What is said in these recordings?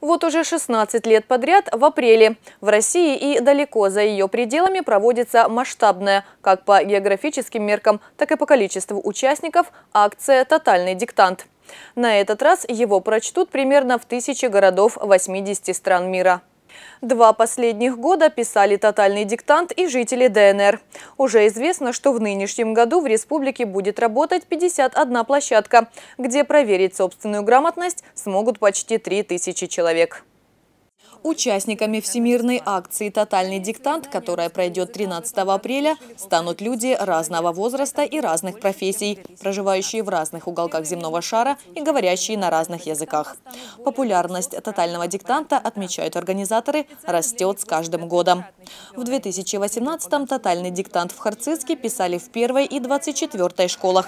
Вот уже 16 лет подряд в апреле в России и далеко за ее пределами проводится масштабная, как по географическим меркам, так и по количеству участников, акция «Тотальный диктант». На этот раз его прочтут примерно в тысячи городов 80 стран мира. Два последних года писали тотальный диктант и жители ДНР. Уже известно, что в нынешнем году в республике будет работать 51 площадка, где проверить собственную грамотность смогут почти 3000 человек. Участниками всемирной акции «Тотальный диктант», которая пройдет 13 апреля, станут люди разного возраста и разных профессий, проживающие в разных уголках земного шара и говорящие на разных языках. Популярность «Тотального диктанта», отмечают организаторы, растет с каждым годом. В 2018-м «Тотальный диктант» в Харциске писали в первой и 24 школах.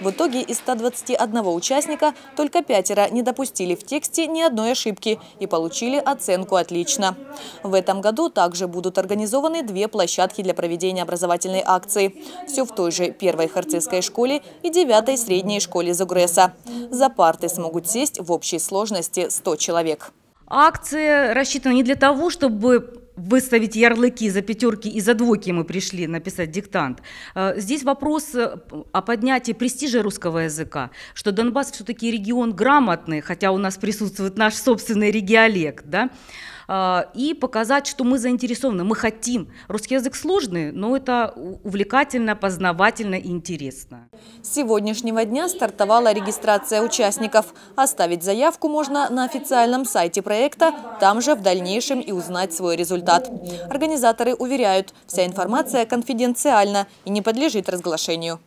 В итоге из 121 участника только пятеро не допустили в тексте ни одной ошибки и получили оценку отлично. В этом году также будут организованы две площадки для проведения образовательной акции. Все в той же первой харцизской школе и девятой средней школе Зугреса. За парты смогут сесть в общей сложности 100 человек. Акция рассчитана не для того, чтобы выставить ярлыки за пятерки и за двойки мы пришли написать диктант. Э, здесь вопрос э, о поднятии престижа русского языка, что Донбасс все-таки регион грамотный, хотя у нас присутствует наш собственный региолект, да, и показать, что мы заинтересованы, мы хотим. Русский язык сложный, но это увлекательно, познавательно и интересно. С сегодняшнего дня стартовала регистрация участников. Оставить заявку можно на официальном сайте проекта, там же в дальнейшем и узнать свой результат. Организаторы уверяют, вся информация конфиденциальна и не подлежит разглашению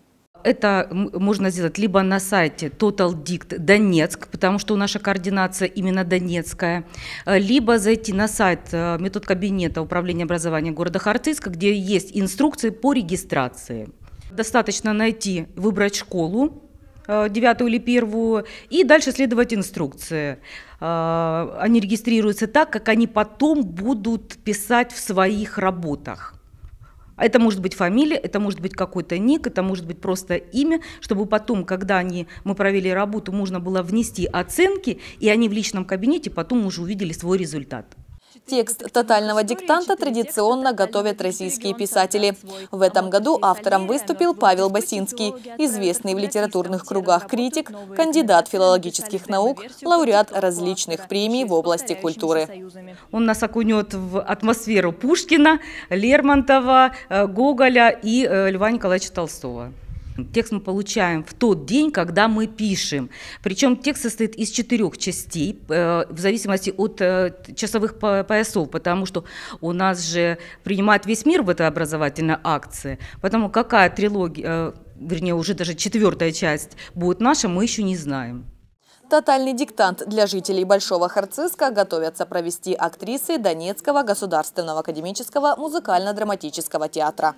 это можно сделать либо на сайте Total Dict Донецк, потому что наша координация именно донецкая, э, либо зайти на сайт э, метод кабинета управления образования города Хартыска, где есть инструкции по регистрации. Достаточно найти, выбрать школу, э, девятую или первую, и дальше следовать инструкции. Они регистрируются так, как они потом будут писать в своих работах. Это может быть фамилия, это может быть какой-то ник, это может быть просто имя, чтобы потом, когда они, мы провели работу, можно было внести оценки, и они в личном кабинете потом уже увидели свой результат. Текст тотального диктанта традиционно готовят российские писатели. В этом году автором выступил Павел Басинский, известный в литературных кругах критик, кандидат филологических наук, лауреат различных премий в области культуры. Он нас окунет в атмосферу Пушкина, Лермонтова, э, Гоголя и э, Льва Николаевича Толстого. Текст мы получаем в тот день, когда мы пишем. Причем текст состоит из четырех частей, э, в зависимости от э, часовых поясов, потому что у нас же принимает весь мир в этой образовательной акции. Потому какая трилогия, э, вернее, уже даже четвертая часть будет наша, мы еще не знаем. Тотальный диктант для жителей Большого Харциска готовятся провести актрисы Донецкого государственного академического музыкально-драматического театра.